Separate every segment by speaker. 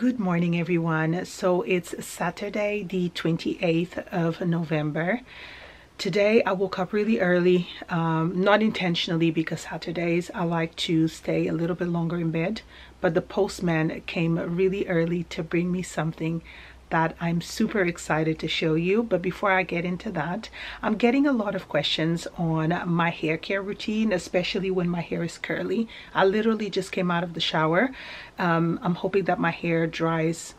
Speaker 1: Good morning everyone. So it's Saturday the 28th of November. Today I woke up really early, um, not intentionally because Saturdays I like to stay a little bit longer in bed, but the postman came really early to bring me something that I'm super excited to show you. But before I get into that, I'm getting a lot of questions on my hair care routine, especially when my hair is curly. I literally just came out of the shower. Um, I'm hoping that my hair dries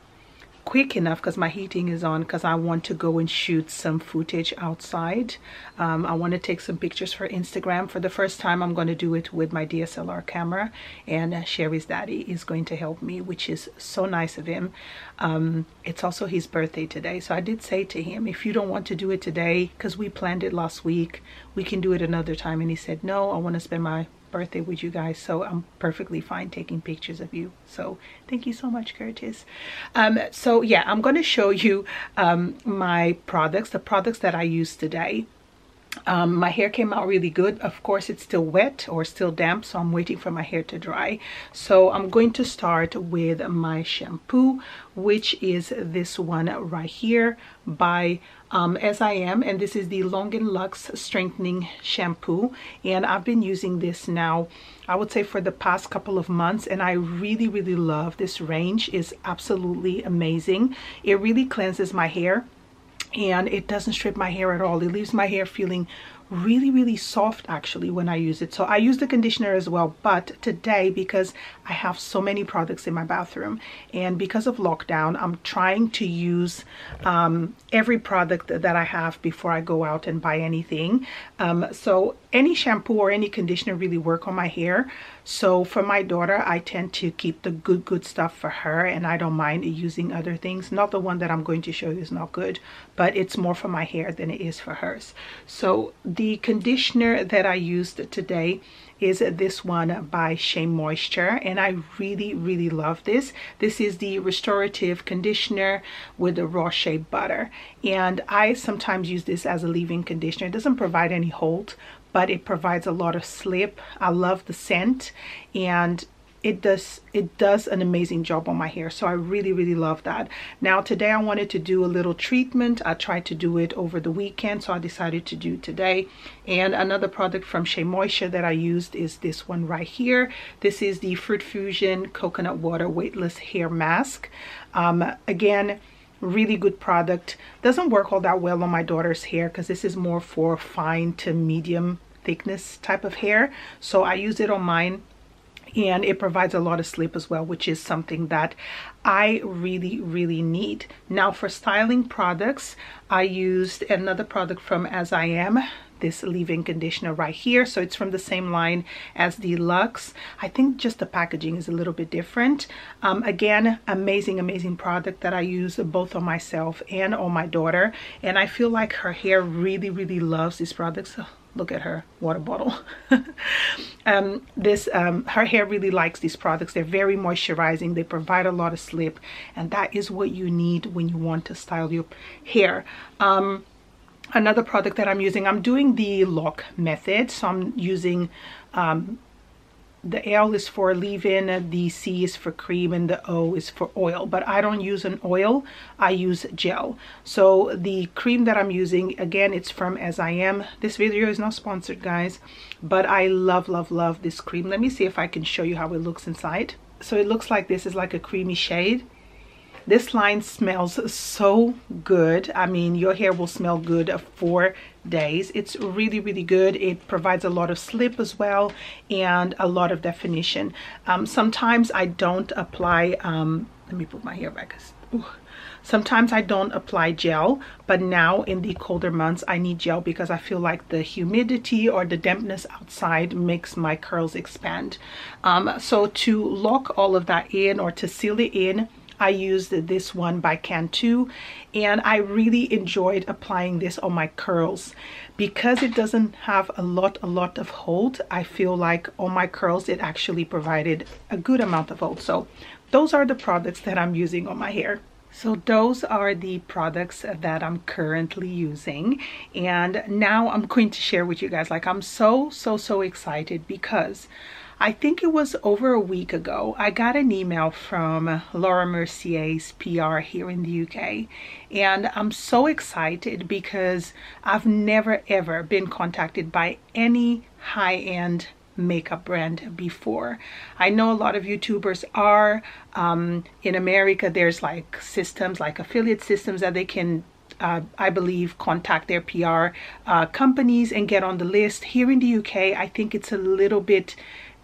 Speaker 1: quick enough because my heating is on because I want to go and shoot some footage outside. Um, I want to take some pictures for Instagram. For the first time, I'm going to do it with my DSLR camera and uh, Sherry's daddy is going to help me, which is so nice of him. Um, it's also his birthday today. So I did say to him, if you don't want to do it today, because we planned it last week, we can do it another time. And he said, no, I want to spend my birthday with you guys so i'm perfectly fine taking pictures of you so thank you so much curtis um, so yeah i'm to show you um, my products the products that i use today um, my hair came out really good. Of course, it's still wet or still damp, so I'm waiting for my hair to dry. So I'm going to start with my shampoo, which is this one right here by um, am, And this is the Long and Luxe Strengthening Shampoo. And I've been using this now, I would say for the past couple of months. And I really, really love this range. is absolutely amazing. It really cleanses my hair and it doesn't strip my hair at all. It leaves my hair feeling really really soft actually when I use it. So I use the conditioner as well but today because I have so many products in my bathroom and because of lockdown I'm trying to use um, every product that I have before I go out and buy anything. Um, so any shampoo or any conditioner really work on my hair. So for my daughter I tend to keep the good good stuff for her and I don't mind using other things. Not the one that I'm going to show you is not good but it's more for my hair than it is for hers. So the conditioner that I used today is this one by Shea Moisture and I really really love this. This is the restorative conditioner with the raw shea butter and I sometimes use this as a leave-in conditioner. It doesn't provide any hold but it provides a lot of slip I love the scent and it does it does an amazing job on my hair so i really really love that. Now today i wanted to do a little treatment. I tried to do it over the weekend so i decided to do today. And another product from shea moisture that i used is this one right here. This is the fruit fusion coconut water weightless hair mask. Um, again really good product. Doesn't work all that well on my daughter's hair because this is more for fine to medium thickness type of hair. So i use it on mine and it provides a lot of sleep as well which is something that I really really need. Now for styling products I used another product from As I Am this leave-in conditioner right here. So it's from the same line as the Luxe I think just the packaging is a little bit different. Um, again amazing amazing product that I use both on myself and on my daughter. And I feel like her hair really really loves these products look at her water bottle. Um, this um, her hair really likes these products. They're very moisturizing. They provide a lot of slip. And that is what you need when you want to style your hair. Um, another product that I'm using I'm doing the LOC method so I'm using um, the L is for leave-in, the C is for cream, and the O is for oil. But I don't use an oil, I use gel. So the cream that I'm using, again, it's from As I Am. This video is not sponsored, guys, but I love, love, love this cream. Let me see if I can show you how it looks inside. So it looks like this is like a creamy shade this line smells so good. I mean, your hair will smell good for days. It's really, really good. It provides a lot of slip as well and a lot of definition. Um, sometimes I don't apply, um, let me put my hair back. Sometimes I don't apply gel, but now in the colder months, I need gel because I feel like the humidity or the dampness outside makes my curls expand. Um, so to lock all of that in or to seal it in, I used this one by Cantu and I really enjoyed applying this on my curls. Because it doesn't have a lot a lot of hold I feel like on my curls it actually provided a good amount of hold. So those are the products that I'm using on my hair. So those are the products that I'm currently using and now I'm going to share with you guys. Like I'm so so so excited because I think it was over a week ago, I got an email from Laura Mercier's PR here in the UK. And I'm so excited because I've never ever been contacted by any high-end makeup brand before. I know a lot of YouTubers are. Um, in America, there's like systems, like affiliate systems that they can uh, I believe, contact their PR uh, companies and get on the list. Here in the UK, I think it's a little bit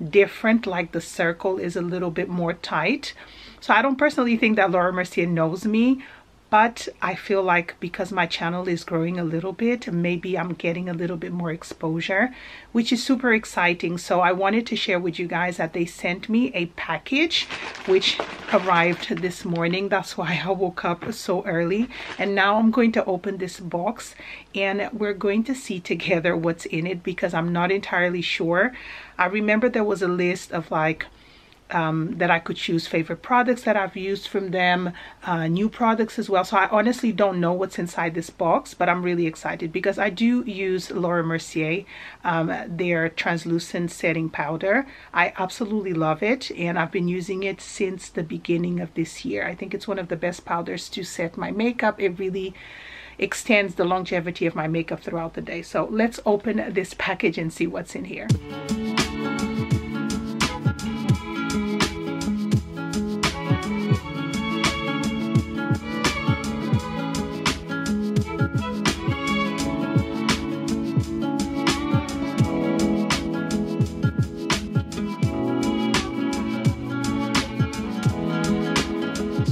Speaker 1: different, like the circle is a little bit more tight. So I don't personally think that Laura Mercier knows me, but I feel like because my channel is growing a little bit, maybe I'm getting a little bit more exposure, which is super exciting. So I wanted to share with you guys that they sent me a package, which arrived this morning. That's why I woke up so early. And now I'm going to open this box and we're going to see together what's in it because I'm not entirely sure. I remember there was a list of like um, that I could choose favorite products that I've used from them, uh, new products as well. So I honestly don't know what's inside this box, but I'm really excited because I do use Laura Mercier, um, their translucent setting powder. I absolutely love it and I've been using it since the beginning of this year. I think it's one of the best powders to set my makeup. It really extends the longevity of my makeup throughout the day. So let's open this package and see what's in here.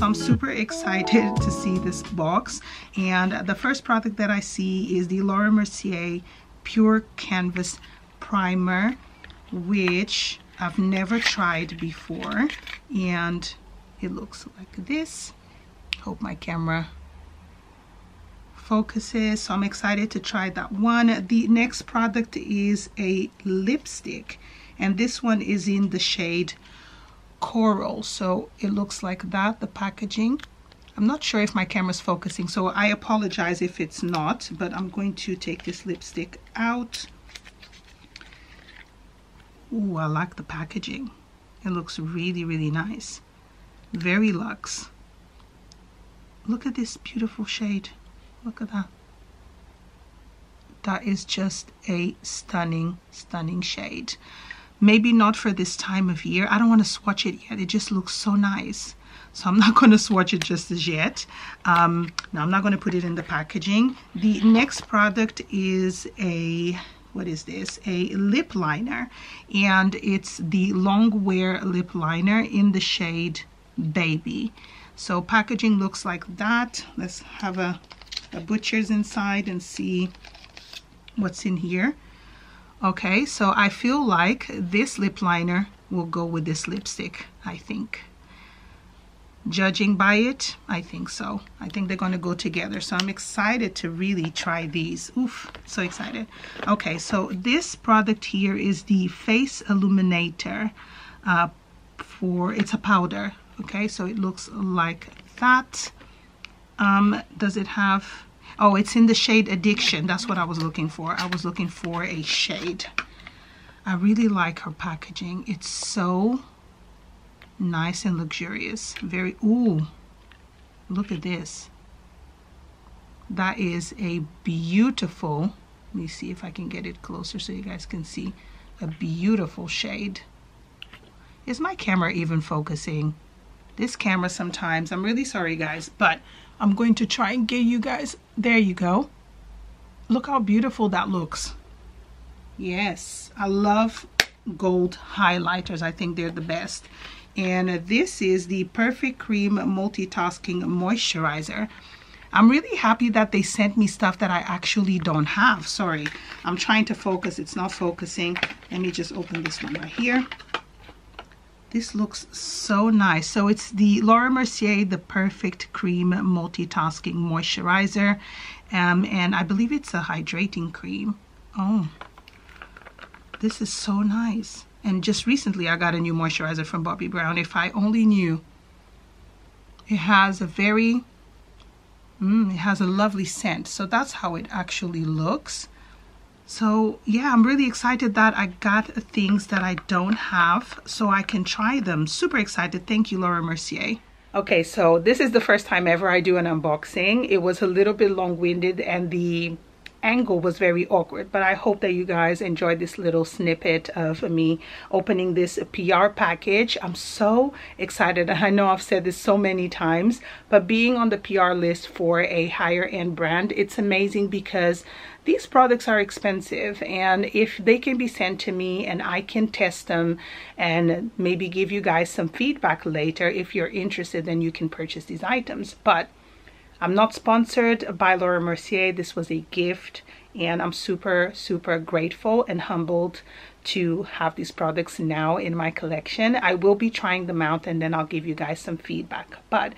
Speaker 1: I'm super excited to see this box. And the first product that I see is the Laura Mercier Pure Canvas Primer, which I've never tried before. And it looks like this. Hope my camera focuses so I'm excited to try that one the next product is a lipstick and this one is in the shade coral. So it looks like that the packaging. I'm not sure if my camera's focusing so I apologize if it's not but I'm going to take this lipstick out. Ooh, I like the packaging. It looks really really nice. Very luxe. Look at this beautiful shade. Look at that. That is just a stunning stunning shade maybe not for this time of year. I don't want to swatch it yet. It just looks so nice. So I'm not going to swatch it just as yet. Um, now I'm not going to put it in the packaging. The next product is a what is this? A lip liner. And it's the long wear lip liner in the shade baby. So packaging looks like that. Let's have a, a butcher's inside and see what's in here Okay, so I feel like this lip liner will go with this lipstick, I think. Judging by it, I think so. I think they're going to go together. So I'm excited to really try these. Oof, so excited. Okay, so this product here is the Face Illuminator uh, for, it's a powder. Okay, so it looks like that. Um, does it have Oh, it's in the shade Addiction. That's what I was looking for. I was looking for a shade. I really like her packaging. It's so nice and luxurious. Very, ooh, look at this. That is a beautiful, let me see if I can get it closer so you guys can see. A beautiful shade. Is my camera even focusing? This camera sometimes, I'm really sorry guys, but I'm going to try and get you guys, there you go. Look how beautiful that looks. Yes, I love gold highlighters. I think they're the best. And this is the Perfect Cream Multitasking Moisturizer. I'm really happy that they sent me stuff that I actually don't have. Sorry, I'm trying to focus. It's not focusing. Let me just open this one right here. This looks so nice. So it's the Laura Mercier The Perfect Cream Multitasking Moisturizer. Um, and I believe it's a hydrating cream. Oh, this is so nice. And just recently I got a new moisturizer from Bobbi Brown. If I only knew. It has a very, mm, it has a lovely scent. So that's how it actually looks. So yeah, I'm really excited that I got things that I don't have so I can try them. Super excited. Thank you, Laura Mercier. Okay, so this is the first time ever I do an unboxing. It was a little bit long-winded and the angle was very awkward but I hope that you guys enjoyed this little snippet of me opening this PR package I'm so excited I know I've said this so many times but being on the PR list for a higher end brand it's amazing because these products are expensive and if they can be sent to me and I can test them and maybe give you guys some feedback later if you're interested then you can purchase these items but I'm not sponsored by Laura Mercier. This was a gift and I'm super, super grateful and humbled to have these products now in my collection. I will be trying them out and then I'll give you guys some feedback. But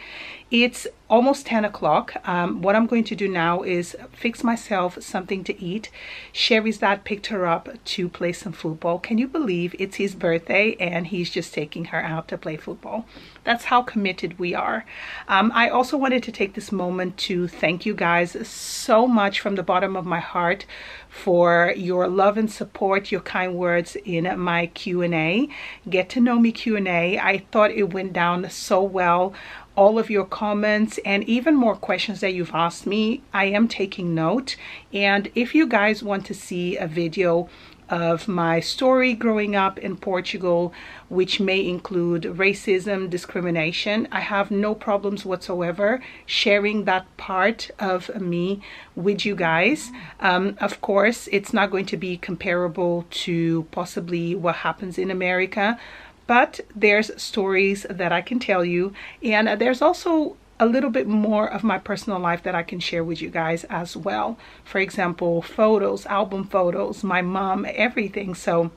Speaker 1: it's almost 10 o'clock. Um, what I'm going to do now is fix myself something to eat. Sherry's dad picked her up to play some football. Can you believe it's his birthday and he's just taking her out to play football? That's how committed we are. Um, I also wanted to take this moment to thank you guys so much from the bottom of my heart for your love and support, your kind words in my Q&A. Get to know me Q&A. I thought it went down so well all of your comments and even more questions that you've asked me. I am taking note. And if you guys want to see a video of my story growing up in Portugal, which may include racism, discrimination. I have no problems whatsoever sharing that part of me with you guys. Um, of course, it's not going to be comparable to possibly what happens in America, but there's stories that I can tell you. And there's also a little bit more of my personal life that I can share with you guys as well. For example, photos, album photos, my mom, everything. So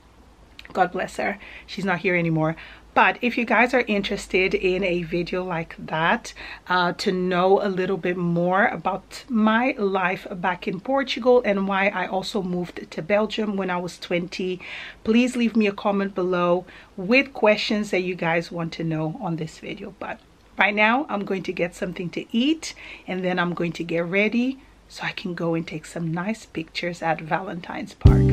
Speaker 1: God bless her. She's not here anymore. But if you guys are interested in a video like that, uh, to know a little bit more about my life back in Portugal and why I also moved to Belgium when I was 20, please leave me a comment below with questions that you guys want to know on this video. But right now, I'm going to get something to eat and then I'm going to get ready so I can go and take some nice pictures at Valentine's Park.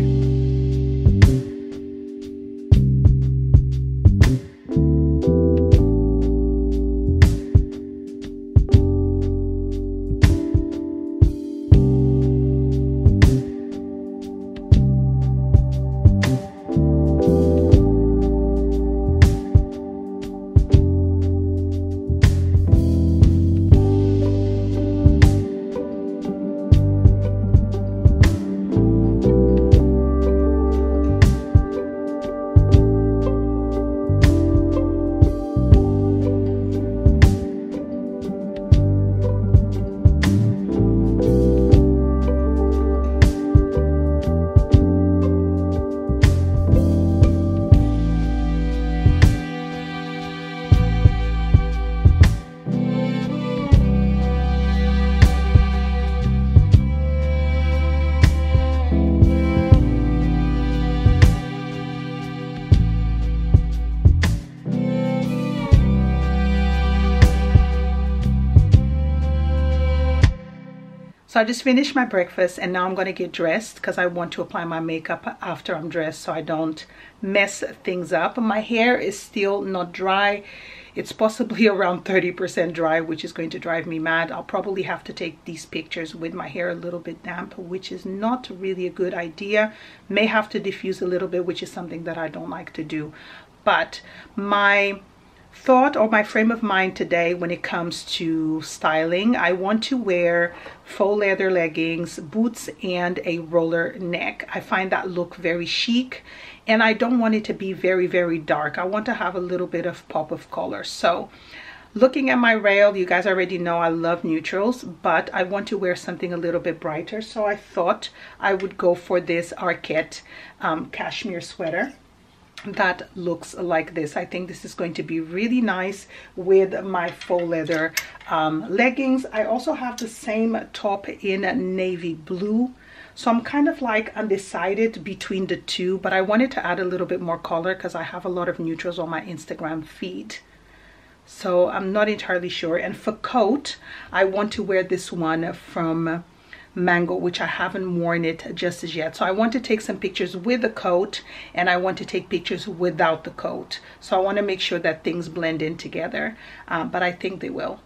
Speaker 1: I just finished my breakfast and now I'm going to get dressed because I want to apply my makeup after I'm dressed so I don't mess things up. My hair is still not dry. It's possibly around 30% dry, which is going to drive me mad. I'll probably have to take these pictures with my hair a little bit damp, which is not really a good idea. May have to diffuse a little bit, which is something that I don't like to do. But my thought or my frame of mind today when it comes to styling. I want to wear faux leather leggings, boots, and a roller neck. I find that look very chic and I don't want it to be very, very dark. I want to have a little bit of pop of color. So looking at my rail, you guys already know I love neutrals, but I want to wear something a little bit brighter. So I thought I would go for this Arket um, cashmere sweater that looks like this. I think this is going to be really nice with my faux leather um, leggings. I also have the same top in navy blue. So i'm kind of like undecided between the two but i wanted to add a little bit more color because i have a lot of neutrals on my instagram feed. So i'm not entirely sure. And for coat i want to wear this one from mango which I haven't worn it just as yet so I want to take some pictures with the coat and I want to take pictures without the coat so I want to make sure that things blend in together um, but I think they will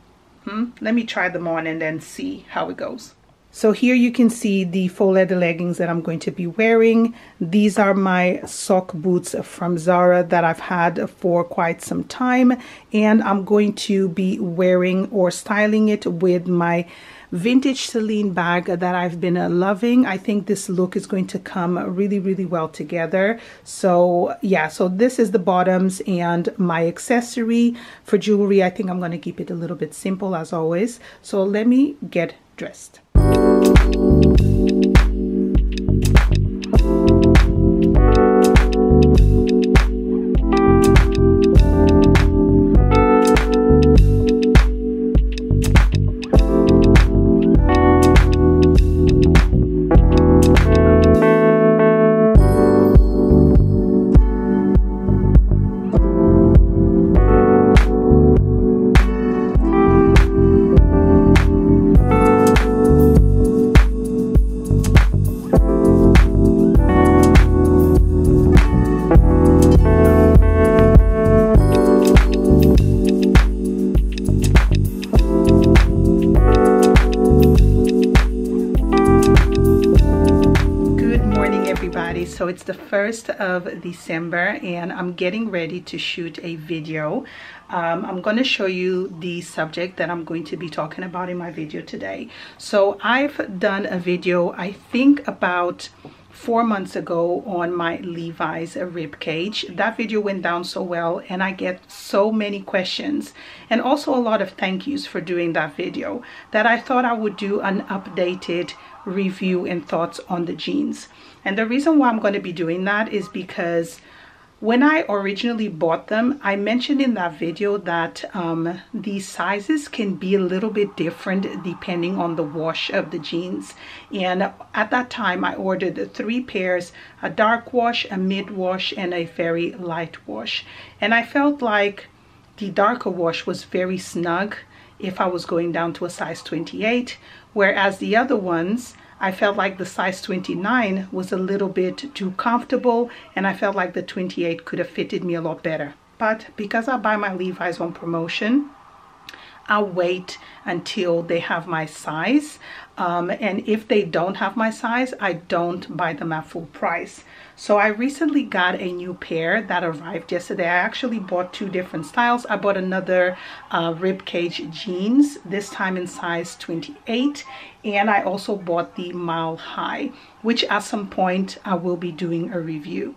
Speaker 1: hmm? let me try them on and then see how it goes so here you can see the faux leather leggings that I'm going to be wearing. These are my sock boots from Zara that I've had for quite some time. And I'm going to be wearing or styling it with my vintage Celine bag that I've been uh, loving. I think this look is going to come really, really well together. So yeah, so this is the bottoms and my accessory for jewelry. I think I'm going to keep it a little bit simple as always. So let me get dressed. It's the 1st of December and I'm getting ready to shoot a video. Um, I'm going to show you the subject that I'm going to be talking about in my video today. So I've done a video, I think about four months ago on my Levi's rib cage. That video went down so well and I get so many questions and also a lot of thank yous for doing that video that I thought I would do an updated review and thoughts on the jeans. And the reason why I'm going to be doing that is because when I originally bought them, I mentioned in that video that um, the sizes can be a little bit different depending on the wash of the jeans. And at that time, I ordered three pairs, a dark wash, a mid wash, and a very light wash. And I felt like the darker wash was very snug if I was going down to a size 28, whereas the other ones, I felt like the size 29 was a little bit too comfortable and I felt like the 28 could have fitted me a lot better. But because I buy my Levi's on promotion, I'll wait until they have my size. Um, and if they don't have my size, I don't buy them at full price. So I recently got a new pair that arrived yesterday. I actually bought two different styles. I bought another uh, ribcage jeans, this time in size 28. And I also bought the mile high, which at some point I will be doing a review.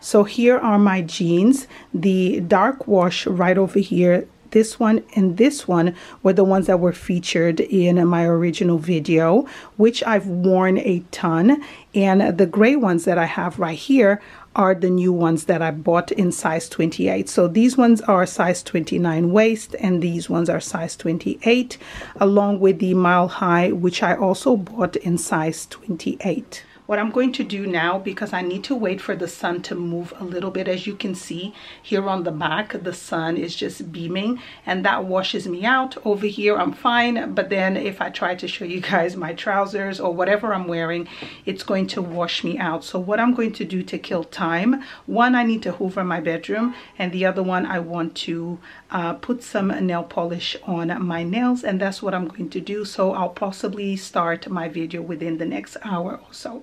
Speaker 1: So here are my jeans. The dark wash right over here this one and this one were the ones that were featured in my original video, which I've worn a ton. And the gray ones that I have right here are the new ones that I bought in size 28. So these ones are size 29 waist and these ones are size 28 along with the mile high which I also bought in size 28. What I'm going to do now, because I need to wait for the sun to move a little bit, as you can see here on the back, the sun is just beaming and that washes me out. Over here, I'm fine. But then if I try to show you guys my trousers or whatever I'm wearing, it's going to wash me out. So what I'm going to do to kill time, one, I need to hoover my bedroom and the other one, I want to uh, put some nail polish on my nails and that's what I'm going to do. So I'll possibly start my video within the next hour or so.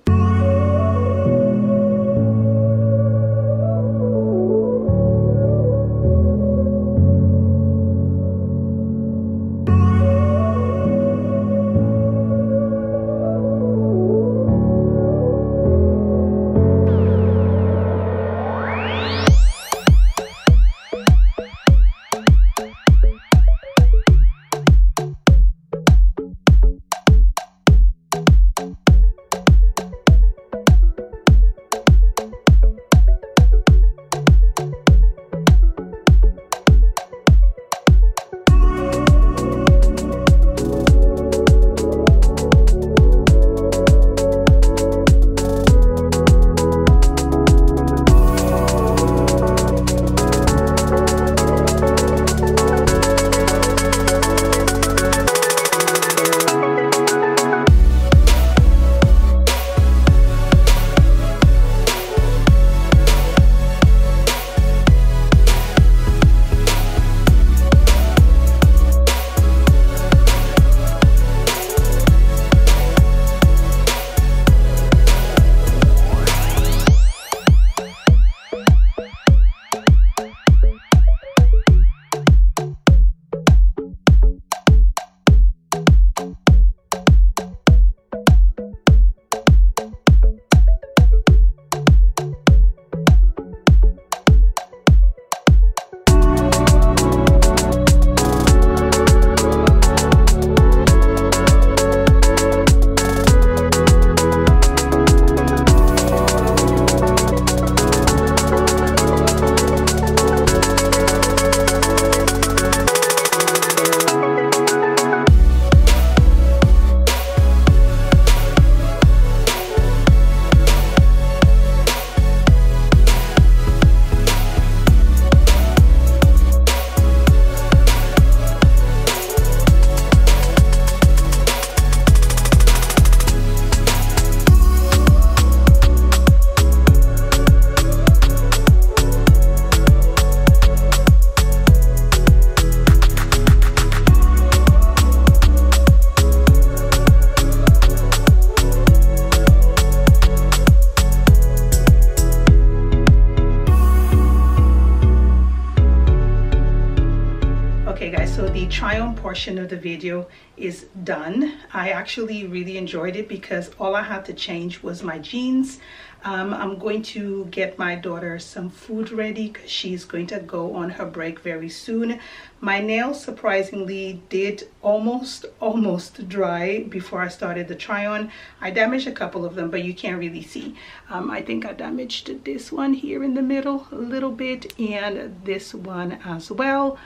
Speaker 1: Portion of the video is done. I actually really enjoyed it because all I had to change was my jeans. Um, I'm going to get my daughter some food ready because she's going to go on her break very soon. My nails surprisingly did almost, almost dry before I started the try on. I damaged a couple of them, but you can't really see. Um, I think I damaged this one here in the middle a little bit and this one as well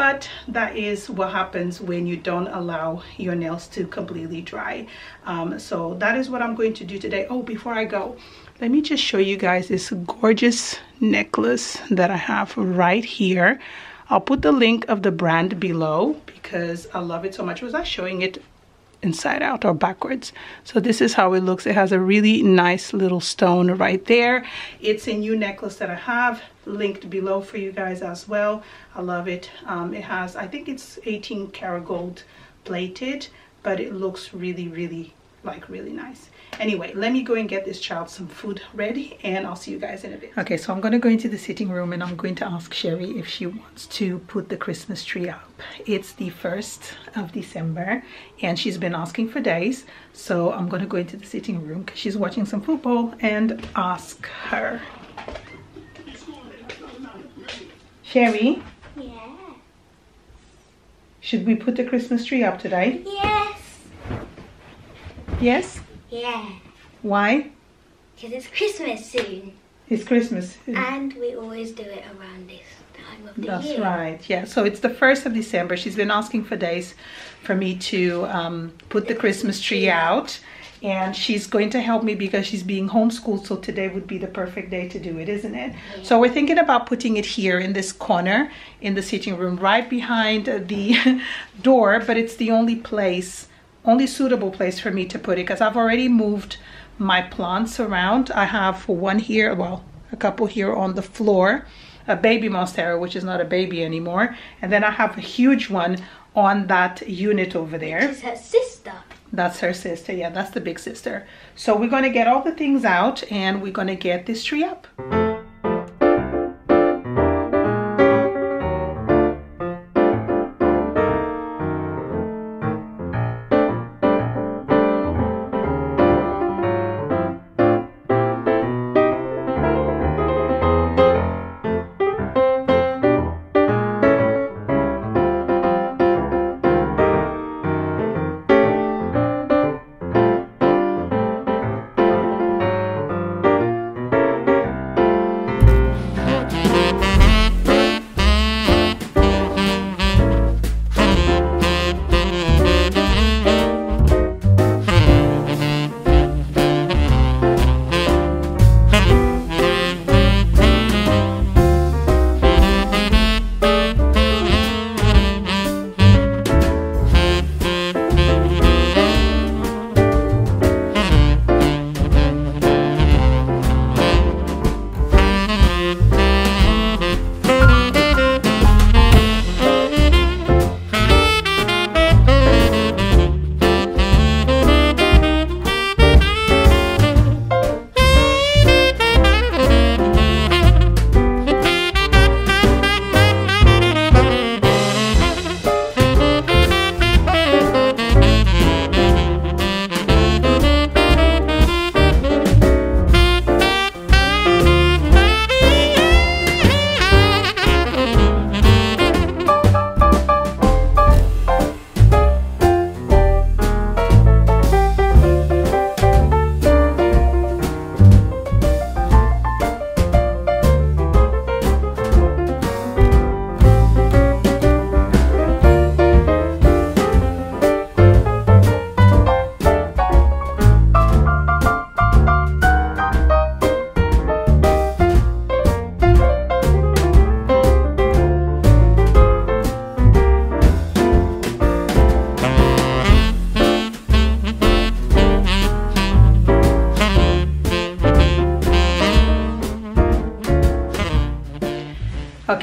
Speaker 1: but that is what happens when you don't allow your nails to completely dry. Um, so that is what I'm going to do today. Oh before I go let me just show you guys this gorgeous necklace that I have right here. I'll put the link of the brand below because I love it so much. Was I showing it inside out or backwards. So this is how it looks. It has a really nice little stone right there. It's a new necklace that I have linked below for you guys as well. I love it. Um, it has I think it's 18 karat gold plated but it looks really really like really nice anyway let me go and get this child some food ready and i'll see you guys in a bit. Okay so i'm going to go into the sitting room and i'm going to ask sherry if she wants to put the christmas tree up. It's the first of december and she's been asking for days so i'm going to go into the sitting room because she's watching some football and ask her. Sherry?
Speaker 2: Yeah.
Speaker 1: should we put the christmas tree up today?
Speaker 2: Yes.
Speaker 1: yes
Speaker 2: Yeah.
Speaker 1: why
Speaker 2: Because it's Christmas soon.
Speaker 1: it's christmas
Speaker 2: And we always do it around this time of the
Speaker 1: That's
Speaker 2: year.
Speaker 1: That's right. Yeah. So it's the first of December. She's been asking for days for me to um, put the Christmas tree out, and she's going to help me because she's being homeschooled. So today would be the perfect day to do it, isn't it? So we're thinking about putting it here in this corner in the sitting room, right behind the door. But it's the only place, only suitable place for me to put it because I've already moved my plants around. I have one here, well, a couple here on the floor a baby monstera which is not a baby anymore and then i have a huge one on that unit over there
Speaker 2: It's her sister.
Speaker 1: that's her sister yeah that's the big sister so we're going to get all the things out and we're going to get this tree up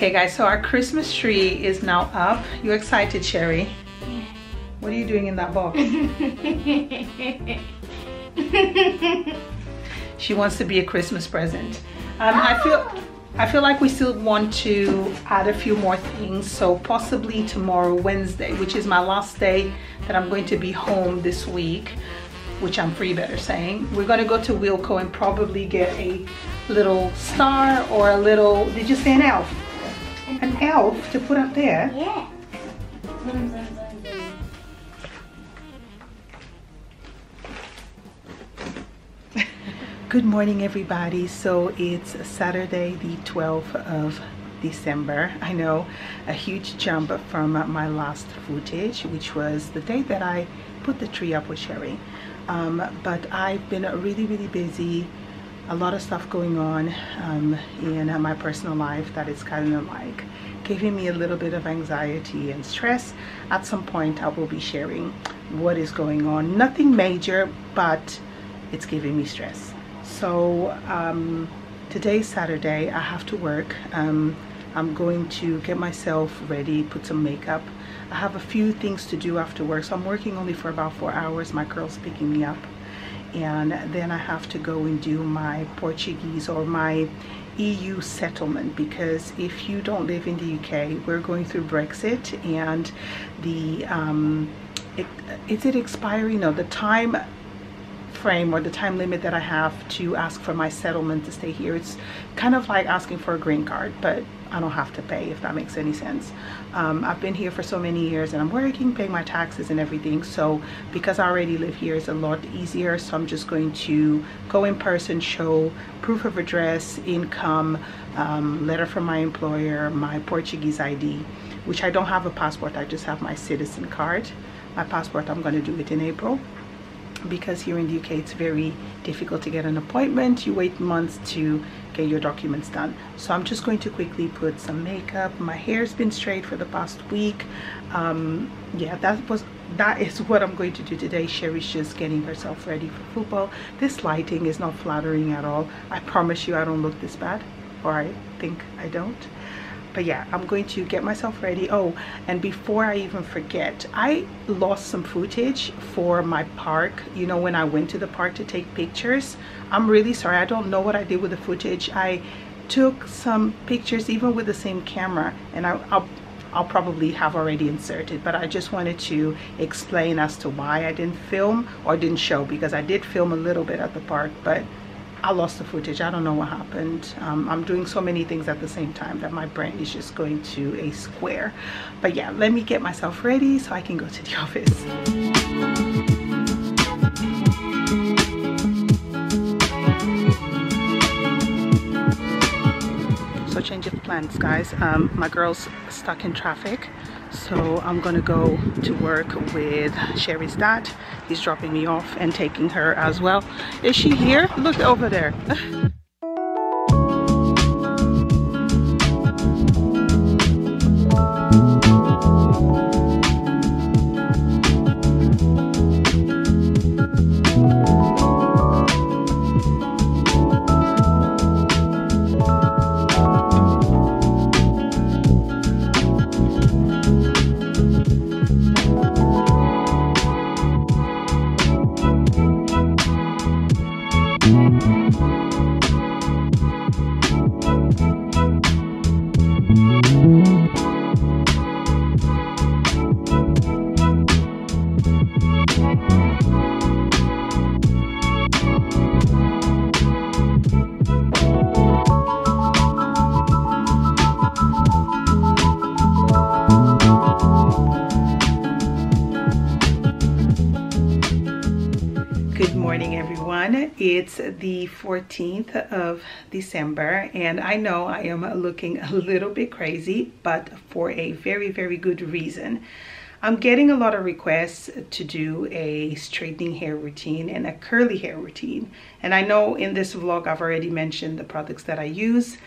Speaker 1: Okay guys, so our Christmas tree is now up. You excited, Sherry? What are you doing in that box? she wants to be a Christmas present. Um, I feel I feel like we still want to add a few more things. So possibly tomorrow, Wednesday, which is my last day that I'm going to be home this week, which I'm free better saying. We're gonna go to Wilko and probably get a little star or a little, did you say an elf? An elf to put up there?
Speaker 2: Yeah.
Speaker 1: Good morning everybody. So it's Saturday the 12th of December. I know a huge jump from my last footage which was the day that I put the tree up with Sherry. Um, but I've been really really busy a lot of stuff going on um, in my personal life that is kind of like giving me a little bit of anxiety and stress. At some point I will be sharing what is going on. Nothing major but it's giving me stress so um, today's Saturday I have to work um, I'm going to get myself ready put some makeup I have a few things to do after work so I'm working only for about four hours my girl's picking me up and then I have to go and do my Portuguese or my EU settlement because if you don't live in the UK we're going through Brexit and the um, it, is it expiring no the time frame or the time limit that I have to ask for my settlement to stay here. It's kind of like asking for a green card, but I don't have to pay if that makes any sense. Um, I've been here for so many years and I'm working, paying my taxes and everything. So because I already live here, it's a lot easier. So I'm just going to go in person, show proof of address, income, um, letter from my employer, my Portuguese ID, which I don't have a passport. I just have my citizen card. My passport, I'm going to do it in April because here in the UK it's very difficult to get an appointment you wait months to get your documents done. So I'm just going to quickly put some makeup. My hair's been straight for the past week. Um, yeah that was that is what I'm going to do today. Sherry's just getting herself ready for football. This lighting is not flattering at all. I promise you I don't look this bad. Or I think I don't but yeah i'm going to get myself ready. Oh and before i even forget i lost some footage for my park. You know when i went to the park to take pictures i'm really sorry i don't know what i did with the footage. I took some pictures even with the same camera and I, will I'll probably have already inserted but I just wanted to explain as to why I didn't film or didn't show because I did film a little bit at the park but I lost the footage. I don't know what happened. Um, I'm doing so many things at the same time that my brain is just going to a square. But yeah, let me get myself ready so I can go to the office. Of plans guys. Um, my girl's stuck in traffic so I'm gonna go to work with Sherry's dad. He's dropping me off and taking her as well. Is she here? Look over there it's the 14th of December and I know I am looking a little bit crazy but for a very very good reason. I'm getting a lot of requests to do a straightening hair routine and a curly hair routine and I know in this vlog I've already mentioned the products that I use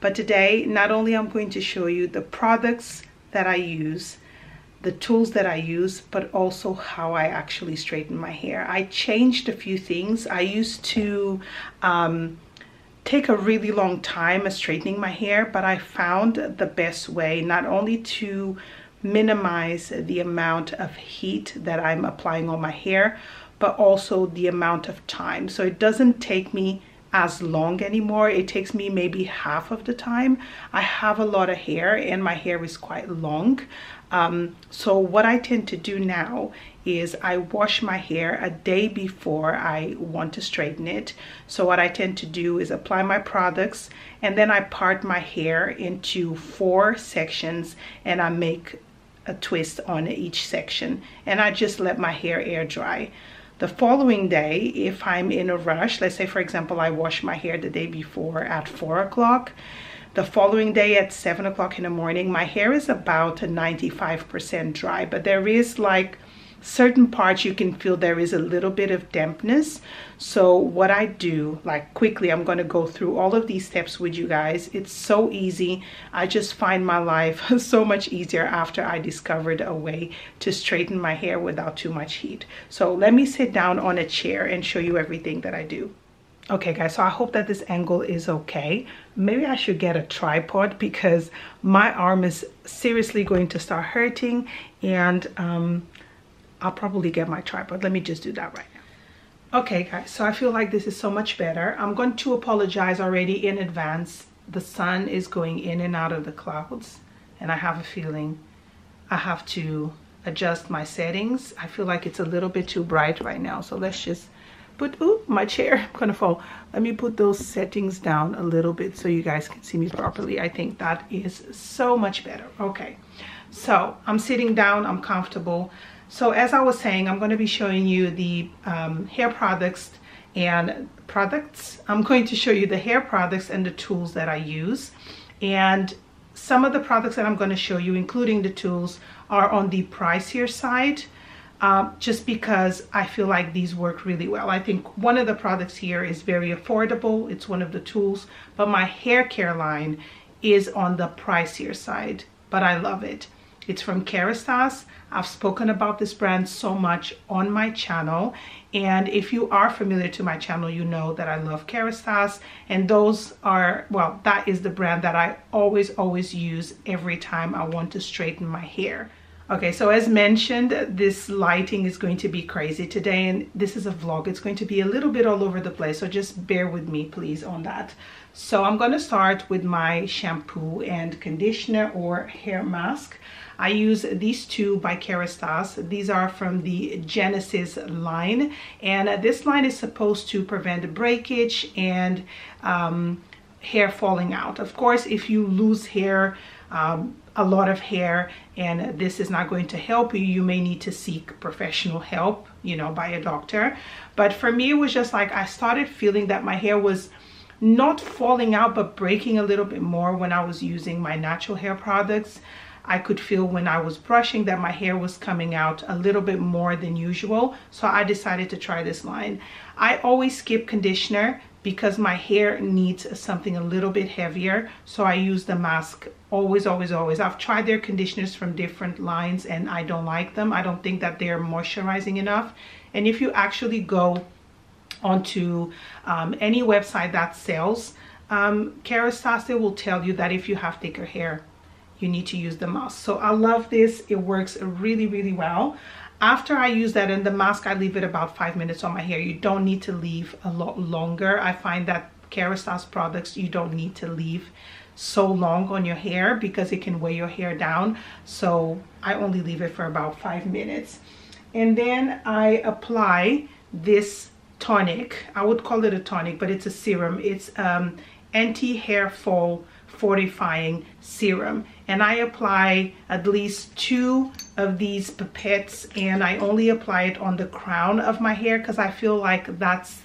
Speaker 1: but today not only I'm going to show you the products that I use the tools that I use, but also how I actually straighten my hair. I changed a few things. I used to um, take a really long time straightening my hair, but I found the best way not only to minimize the amount of heat that I'm applying on my hair, but also the amount of time. So it doesn't take me as long anymore. It takes me maybe half of the time. I have a lot of hair and my hair is quite long. Um, so what I tend to do now is I wash my hair a day before I want to straighten it. So what I tend to do is apply my products and then I part my hair into four sections and I make a twist on each section and I just let my hair air dry. The following day, if I'm in a rush, let's say for example, I wash my hair the day before at four o'clock, the following day at seven o'clock in the morning, my hair is about 95% dry, but there is like certain parts you can feel there is a little bit of dampness. So what I do like quickly I'm going to go through all of these steps with you guys. It's so easy. I just find my life so much easier after I discovered a way to straighten my hair without too much heat. So let me sit down on a chair and show you everything that I do Okay guys, so I hope that this angle is okay. Maybe I should get a tripod because my arm is seriously going to start hurting and um, I'll probably get my tripod. Let me just do that right now. Okay guys, so I feel like this is so much better. I'm going to apologize already in advance. The sun is going in and out of the clouds and I have a feeling I have to adjust my settings. I feel like it's a little bit too bright right now. So let's just put, ooh, my chair, I'm gonna fall. Let me put those settings down a little bit so you guys can see me properly. I think that is so much better. Okay, so I'm sitting down, I'm comfortable. So as I was saying, I'm to be showing you the um, hair products and products. I'm going to show you the hair products and the tools that I use. And some of the products that I'm going to show you, including the tools, are on the pricier side. Um, just because I feel like these work really well. I think one of the products here is very affordable. It's one of the tools, but my hair care line is on the pricier side, but I love it. It's from Kerastase. I've spoken about this brand so much on my channel. And if you are familiar to my channel, you know that I love Kerastase. And those are, well, that is the brand that I always, always use every time I want to straighten my hair. Okay, so as mentioned, this lighting is going to be crazy today and this is a vlog. It's going to be a little bit all over the place, so just bear with me please on that. So I'm going to start with my shampoo and conditioner or hair mask. I use these two by Kerastase. These are from the Genesis line. And this line is supposed to prevent breakage and um, hair falling out. Of course, if you lose hair, um, a lot of hair and this is not going to help you you may need to seek professional help you know by a doctor but for me it was just like I started feeling that my hair was not falling out but breaking a little bit more when I was using my natural hair products I could feel when I was brushing that my hair was coming out a little bit more than usual. So I decided to try this line. I always skip conditioner because my hair needs something a little bit heavier. So I use the mask always, always, always. I've tried their conditioners from different lines and I don't like them. I don't think that they're moisturizing enough. And if you actually go onto um, any website that sells um, Kerastase, will tell you that if you have thicker hair, you need to use the mask. So I love this. It works really, really well. After I use that in the mask, I leave it about five minutes on my hair. You don't need to leave a lot longer. I find that Kerastase products, you don't need to leave so long on your hair because it can weigh your hair down. So I only leave it for about five minutes. And then I apply this tonic. I would call it a tonic, but it's a serum. It's um, anti-hair fall fortifying serum. And I apply at least two of these pipettes and I only apply it on the crown of my hair because I feel like that's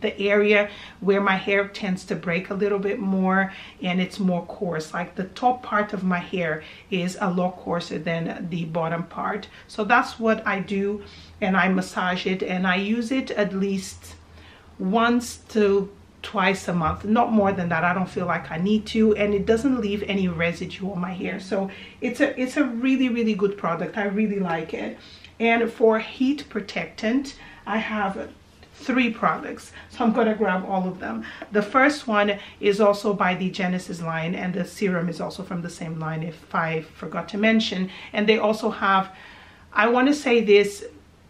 Speaker 1: the area where my hair tends to break a little bit more and it's more coarse. Like the top part of my hair is a lot coarser than the bottom part. So that's what I do and I massage it and I use it at least once to twice a month. Not more than that. I don't feel like i need to and it doesn't leave any residue on my hair. So it's a it's a really really good product. I really like it. And for heat protectant i have three products. So i'm going to grab all of them. The first one is also by the genesis line and the serum is also from the same line if i forgot to mention. And they also have i want to say this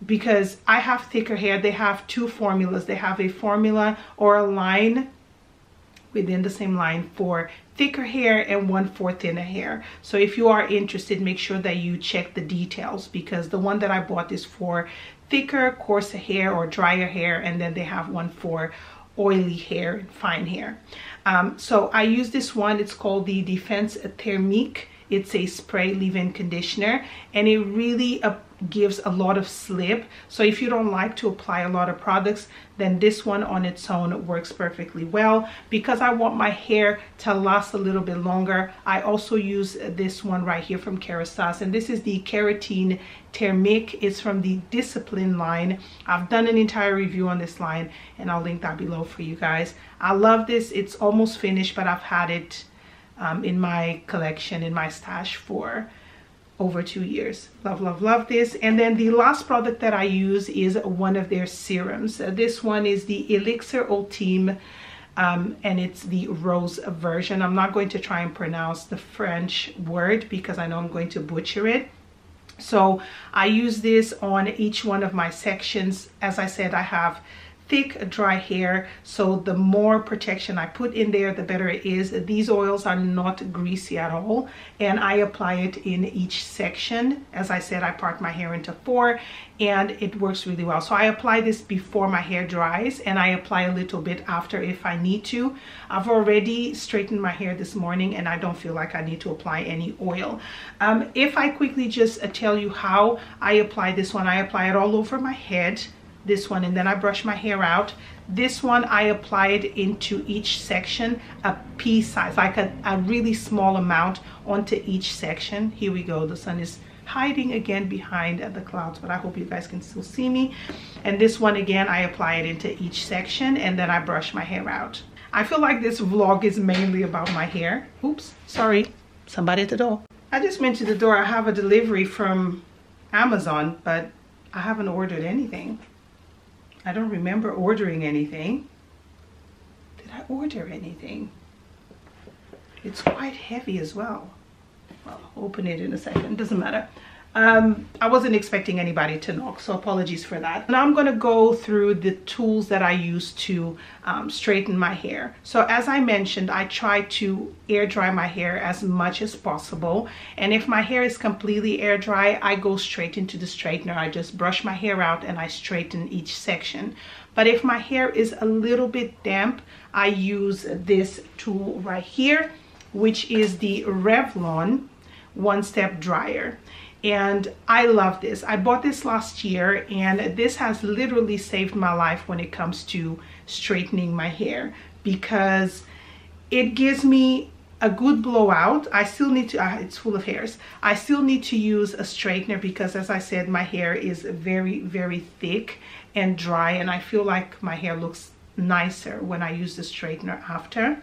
Speaker 1: because I have thicker hair, they have two formulas. They have a formula or a line within the same line for thicker hair and one for thinner hair. So if you are interested, make sure that you check the details because the one that I bought is for thicker, coarser hair or drier hair and then they have one for oily hair, fine hair. Um, so I use this one, it's called the Defense Thermique. It's a spray leave-in conditioner and it really gives a lot of slip. So if you don't like to apply a lot of products, then this one on its own works perfectly well. Because I want my hair to last a little bit longer, I also use this one right here from Kerastase. And this is the Keratin Thermique. It's from the Discipline line. I've done an entire review on this line and I'll link that below for you guys. I love this. It's almost finished, but I've had it um, in my collection, in my stash for over two years. Love, love, love this. And then the last product that I use is one of their serums. Uh, this one is the Elixir Ultime um, and it's the rose version. I'm not going to try and pronounce the French word because I know I'm going to butcher it. So I use this on each one of my sections. As I said, I have thick dry hair so the more protection I put in there the better it is. These oils are not greasy at all and I apply it in each section. As I said I part my hair into four and it works really well. So I apply this before my hair dries and I apply a little bit after if I need to. I've already straightened my hair this morning and I don't feel like I need to apply any oil. Um, if I quickly just uh, tell you how I apply this one I apply it all over my head this one and then I brush my hair out. This one I applied into each section a pea size like a, a really small amount onto each section. Here we go. The sun is hiding again behind the clouds but I hope you guys can still see me. And this one again I apply it into each section and then I brush my hair out. I feel like this vlog is mainly about my hair. Oops sorry. Somebody at the door. I just mentioned the door. I have a delivery from Amazon but I haven't ordered anything I don't remember ordering anything. Did I order anything? It's quite heavy as well. Well, I'll open it in a second, doesn't matter. Um, I wasn't expecting anybody to knock, so apologies for that. Now I'm gonna go through the tools that I use to um, straighten my hair. So as I mentioned, I try to air dry my hair as much as possible. And if my hair is completely air dry, I go straight into the straightener. I just brush my hair out and I straighten each section. But if my hair is a little bit damp, I use this tool right here, which is the Revlon One Step Dryer and I love this. I bought this last year and this has literally saved my life when it comes to straightening my hair because it gives me a good blowout. I still need to, uh, it's full of hairs. I still need to use a straightener because as I said, my hair is very, very thick and dry and I feel like my hair looks nicer when I use the straightener after.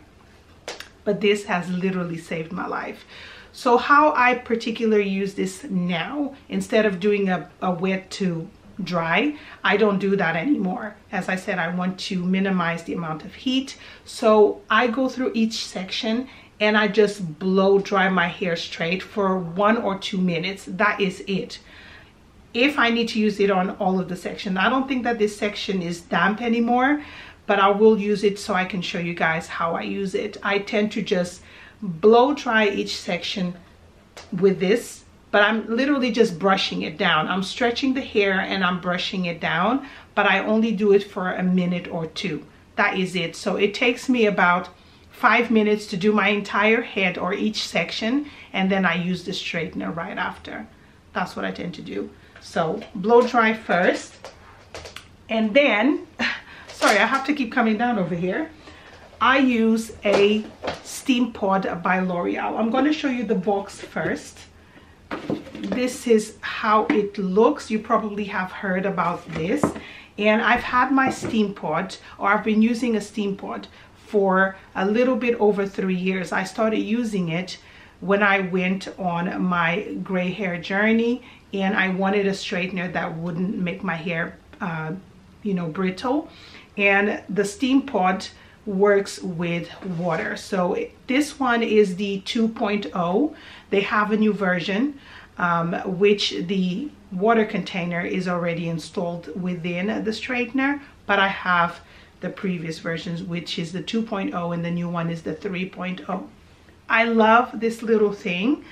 Speaker 1: But this has literally saved my life. So how I particularly use this now, instead of doing a, a wet to dry, I don't do that anymore. As I said, I want to minimize the amount of heat. So I go through each section and I just blow dry my hair straight for one or two minutes. That is it. If I need to use it on all of the section, I don't think that this section is damp anymore, but I will use it so I can show you guys how I use it. I tend to just blow dry each section with this but I'm literally just brushing it down. I'm stretching the hair and I'm brushing it down, but I only do it for a minute or two. That is it. So it takes me about five minutes to do my entire head or each section, and then I use the straightener right after. That's what I tend to do. So blow dry first, and then, sorry, I have to keep coming down over here. I use a Steam Pod by L'Oreal. I'm going to show you the box first. This is how it looks. You probably have heard about this. And I've had my Steam Pod, or I've been using a Steam Pod for a little bit over three years. I started using it when I went on my gray hair journey and I wanted a straightener that wouldn't make my hair, uh, you know, brittle. And the Steam Pod works with water. So this one is the 2.0. They have a new version, um, which the water container is already installed within the straightener, but I have the previous versions, which is the 2.0 and the new one is the 3.0. I love this little thing.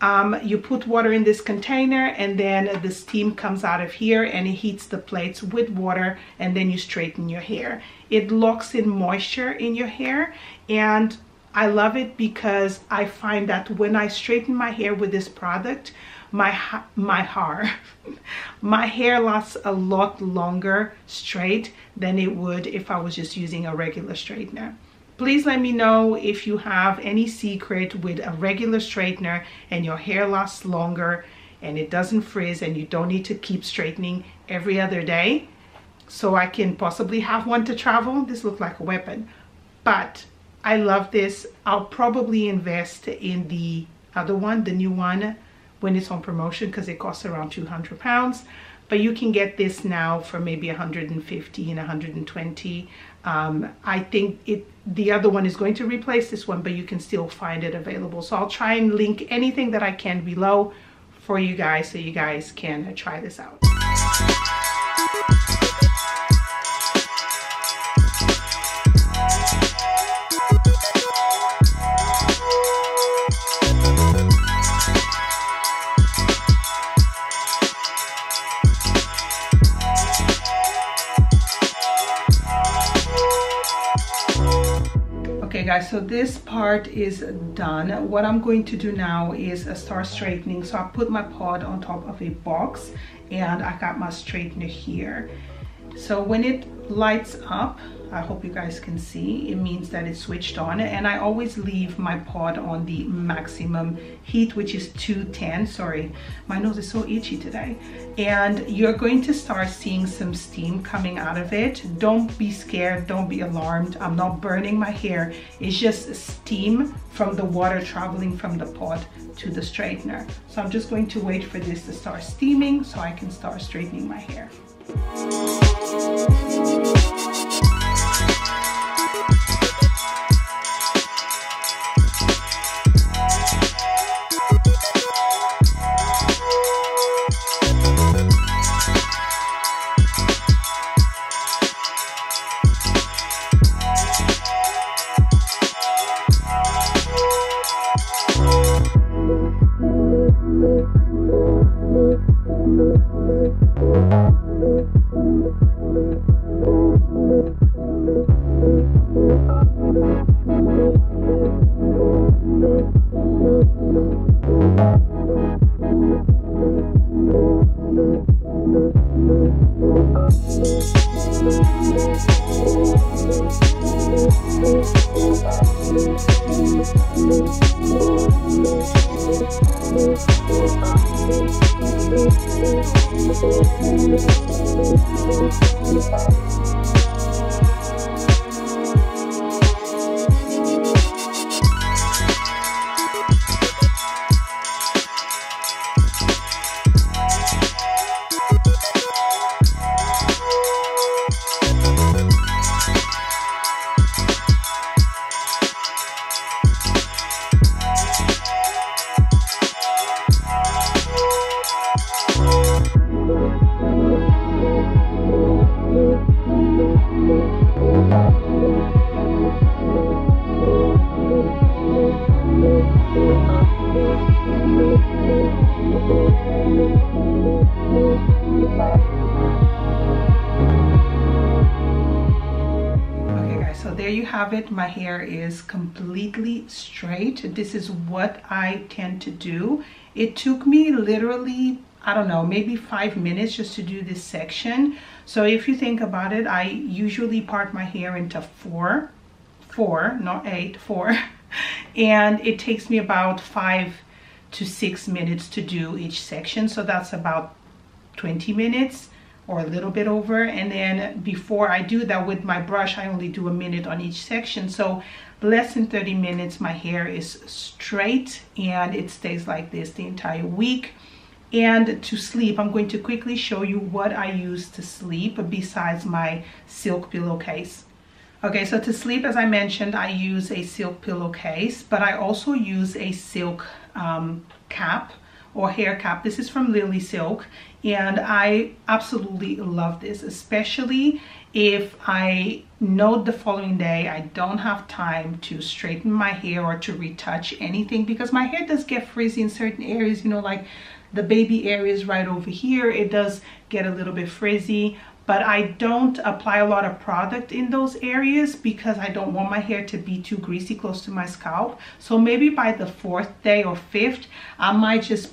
Speaker 1: Um, you put water in this container and then the steam comes out of here and it heats the plates with water and then you straighten your hair. It locks in moisture in your hair and I love it because I find that when I straighten my hair with this product, my my hair my hair lasts a lot longer straight than it would if I was just using a regular straightener. Please let me know if you have any secret with a regular straightener and your hair lasts longer and it doesn't frizz and you don't need to keep straightening every other day so I can possibly have one to travel. This looks like a weapon. But I love this. I'll probably invest in the other one the new one when it's on promotion because it costs around 200 pounds. But you can get this now for maybe 150 and 120 um, I think it the other one is going to replace this one but you can still find it available. So I'll try and link anything that I can below for you guys so you guys can try this out guys so this part is done. What i'm going to do now is start straightening. So i put my pod on top of a box and i got my straightener here. So when it lights up I hope you guys can see. It means that it's switched on. And I always leave my pod on the maximum heat which is 210 sorry my nose is so itchy today. And you're going to start seeing some steam coming out of it. Don't be scared. Don't be alarmed. I'm not burning my hair. It's just steam from the water traveling from the pod to the straightener. So I'm just going to wait for this to start steaming so I can start straightening my hair have to do. It took me literally I don't know maybe five minutes just to do this section. So if you think about it I usually part my hair into four four not eight four. And it takes me about five to six minutes to do each section. So that's about 20 minutes or a little bit over. And then before I do that with my brush I only do a minute on each section. So less than 30 minutes my hair is straight and it stays like this the entire week. And to sleep I'm going to quickly show you what I use to sleep besides my silk pillowcase. Okay so to sleep as I mentioned I use a silk pillowcase but I also use a silk um, cap or hair cap. This is from Lily Silk and I absolutely love this, especially if I know the following day I don't have time to straighten my hair or to retouch anything because my hair does get frizzy in certain areas, you know, like the baby areas right over here, it does get a little bit frizzy but I don't apply a lot of product in those areas because I don't want my hair to be too greasy close to my scalp. So maybe by the fourth day or fifth, I might just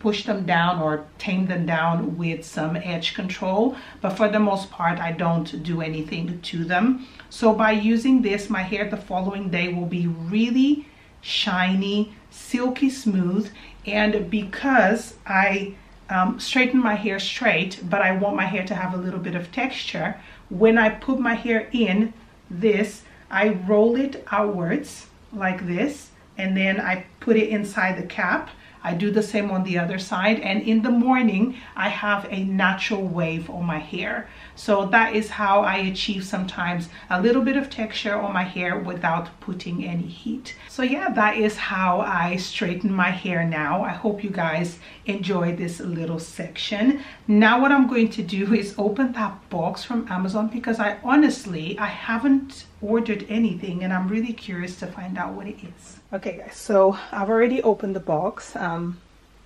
Speaker 1: push them down or tame them down with some edge control. But for the most part I don't do anything to them. So by using this my hair the following day will be really shiny silky smooth. And because I um, straighten my hair straight but I want my hair to have a little bit of texture when I put my hair in this I roll it outwards like this and then I put it inside the cap I do the same on the other side and in the morning I have a natural wave on my hair. So that is how I achieve sometimes a little bit of texture on my hair without putting any heat. So yeah, that is how I straighten my hair now. I hope you guys enjoy this little section. Now what I'm going to do is open that box from Amazon because I honestly, I haven't ordered anything and I'm really curious to find out what it is. Okay guys, so I've already opened the box um,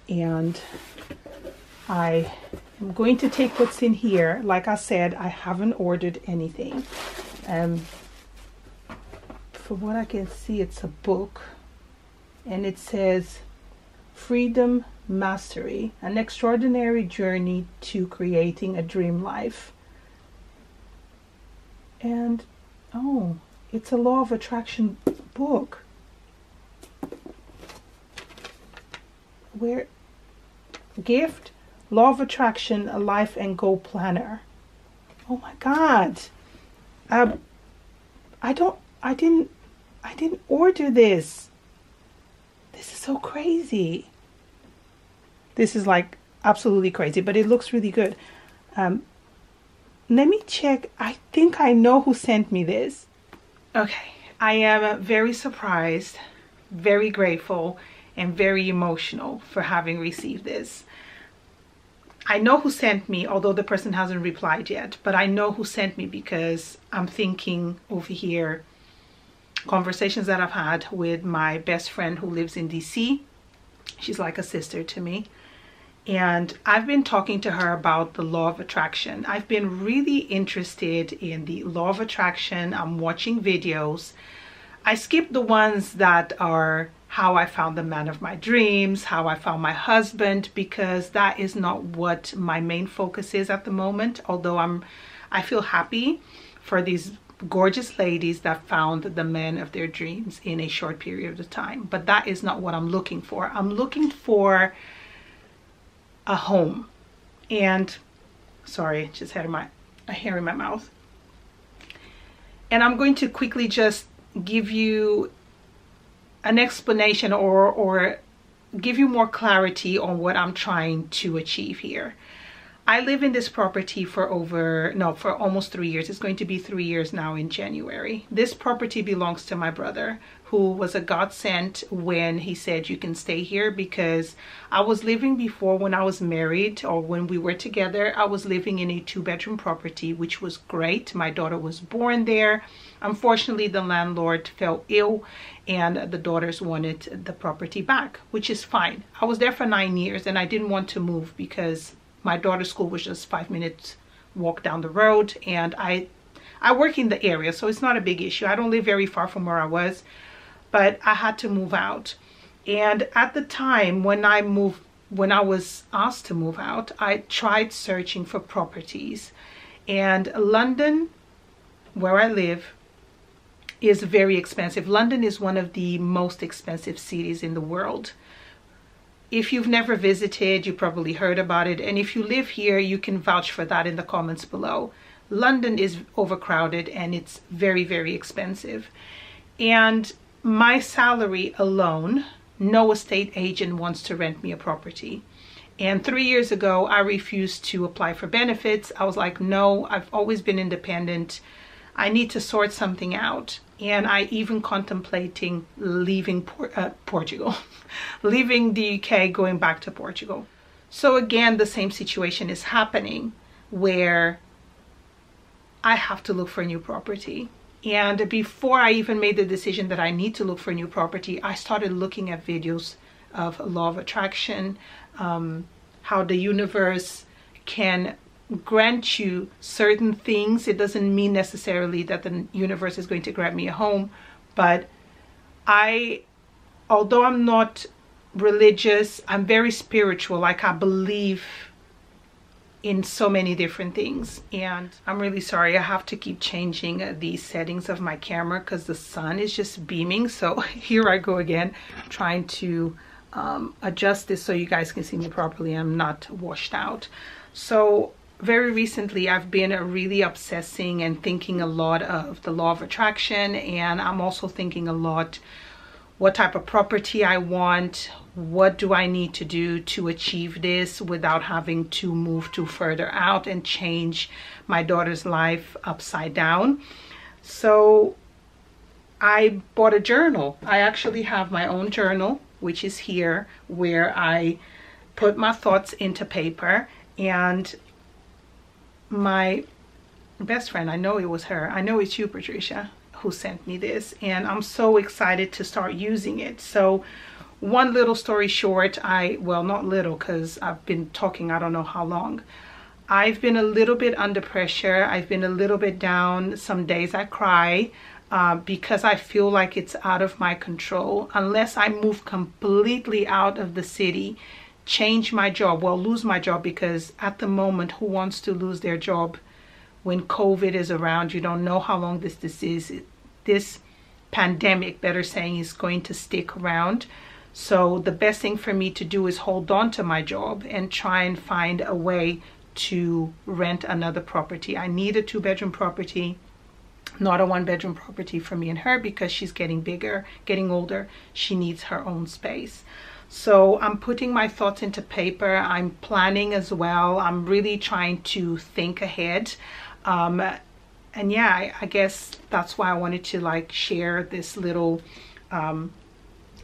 Speaker 1: and I am going to take what's in here. Like I said, I haven't ordered anything. Um, from what I can see, it's a book and it says Freedom Mastery, an extraordinary journey to creating a dream life. And, oh, it's a law of attraction book. where gift law of attraction a life and goal planner. Oh my god. Um i don't i didn't i didn't order this. This is so crazy. This is like absolutely crazy but it looks really good. Um let me check. I think i know who sent me this. Okay. I am very surprised very grateful and very emotional for having received this. I know who sent me, although the person hasn't replied yet, but I know who sent me because I'm thinking over here conversations that I've had with my best friend who lives in DC. She's like a sister to me. And I've been talking to her about the law of attraction. I've been really interested in the law of attraction. I'm watching videos. I skip the ones that are how I found the man of my dreams, how I found my husband, because that is not what my main focus is at the moment. Although I'm, I feel happy for these gorgeous ladies that found the men of their dreams in a short period of time. But that is not what I'm looking for. I'm looking for a home. And sorry, just had my a hair in my mouth. And I'm going to quickly just give you an explanation or or give you more clarity on what I'm trying to achieve here. I live in this property for over, no, for almost three years. It's going to be three years now in January. This property belongs to my brother who was a godsend when he said you can stay here because I was living before when I was married or when we were together I was living in a two-bedroom property which was great my daughter was born there unfortunately the landlord fell ill and the daughters wanted the property back which is fine I was there for nine years and I didn't want to move because my daughter's school was just five minutes walk down the road and I I work in the area so it's not a big issue I don't live very far from where I was but I had to move out. And at the time when I moved, when I was asked to move out, I tried searching for properties. And London, where I live, is very expensive. London is one of the most expensive cities in the world. If you've never visited, you probably heard about it. And if you live here, you can vouch for that in the comments below. London is overcrowded and it's very, very expensive. And my salary alone, no estate agent wants to rent me a property. And three years ago, I refused to apply for benefits. I was like, no, I've always been independent. I need to sort something out. And I even contemplating leaving Por uh, Portugal, leaving the UK, going back to Portugal. So again, the same situation is happening where I have to look for a new property. And before I even made the decision that I need to look for a new property, I started looking at videos of law of attraction, um, how the universe can grant you certain things. It doesn't mean necessarily that the universe is going to grant me a home, but I, although I'm not religious, I'm very spiritual. Like I believe in so many different things and I'm really sorry I have to keep changing the settings of my camera because the sun is just beaming so here I go again trying to um, adjust this so you guys can see me properly I'm not washed out so very recently I've been really obsessing and thinking a lot of the law of attraction and I'm also thinking a lot what type of property I want, what do I need to do to achieve this without having to move too further out and change my daughter's life upside down. So I bought a journal. I actually have my own journal, which is here, where I put my thoughts into paper and my best friend, I know it was her, I know it's you, Patricia, who sent me this and I'm so excited to start using it. So one little story short, I, well, not little because I've been talking I don't know how long. I've been a little bit under pressure. I've been a little bit down. Some days I cry uh, because I feel like it's out of my control. Unless I move completely out of the city, change my job, well, lose my job because at the moment, who wants to lose their job when COVID is around? You don't know how long this, is this pandemic, better saying, is going to stick around. So the best thing for me to do is hold on to my job and try and find a way to rent another property. I need a two bedroom property, not a one bedroom property for me and her because she's getting bigger, getting older. She needs her own space. So I'm putting my thoughts into paper. I'm planning as well. I'm really trying to think ahead. Um, and yeah, I, I, guess that's why I wanted to like share this little um,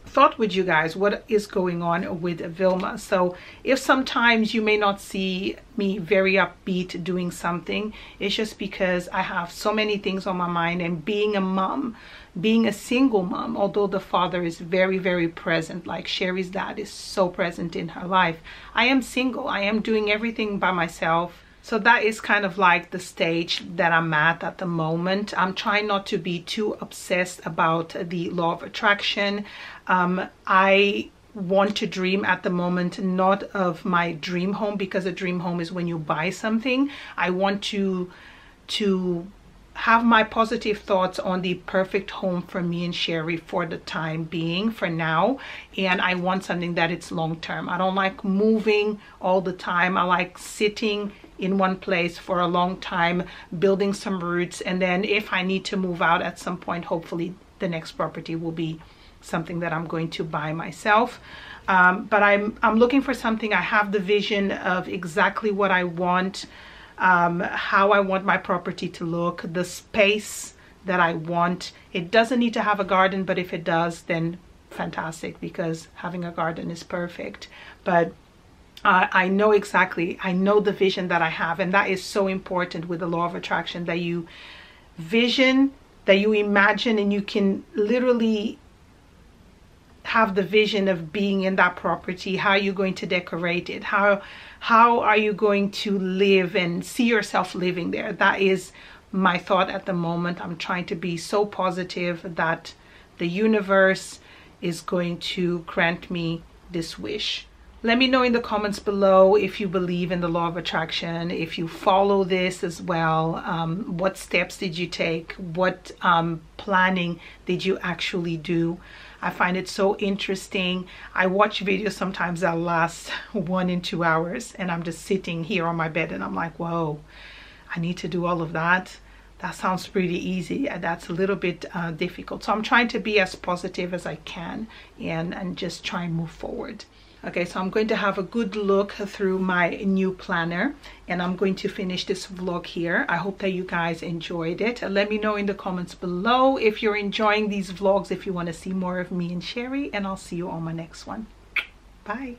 Speaker 1: thought with you guys what is going on with Vilma. So if sometimes you may not see me very upbeat doing something, it's just because I have so many things on my mind and being a mom, being a single mom, although the father is very, very present, like Sherry's dad is so present in her life. I am single. I am doing everything by myself so that is kind of like the stage that I'm at at the moment. I'm trying not to be too obsessed about the law of attraction. Um, I want to dream at the moment not of my dream home because a dream home is when you buy something. I want to to have my positive thoughts on the perfect home for me and Sherry for the time being, for now. And I want something that it's long term. I don't like moving all the time. I like sitting in one place for a long time, building some roots. And then if I need to move out at some point, hopefully the next property will be something that I'm going to buy myself. Um, but I'm, I'm looking for something. I have the vision of exactly what I want, um, how I want my property to look, the space that I want. It doesn't need to have a garden, but if it does, then fantastic because having a garden is perfect. But uh, I know exactly, I know the vision that I have. And that is so important with the law of attraction that you vision, that you imagine, and you can literally have the vision of being in that property how are you going to decorate it how how are you going to live and see yourself living there that is my thought at the moment i'm trying to be so positive that the universe is going to grant me this wish let me know in the comments below if you believe in the law of attraction, if you follow this as well. Um, what steps did you take? What um, planning did you actually do? I find it so interesting. I watch videos sometimes that last one and two hours, and I'm just sitting here on my bed and I'm like, whoa, I need to do all of that. That sounds pretty easy. And that's a little bit uh, difficult. So I'm trying to be as positive as I can and, and just try and move forward. Okay so i'm going to have a good look through my new planner and i'm going to finish this vlog here. I hope that you guys enjoyed it. Let me know in the comments below if you're enjoying these vlogs if you want to see more of me and sherry and i'll see you on my next one. Bye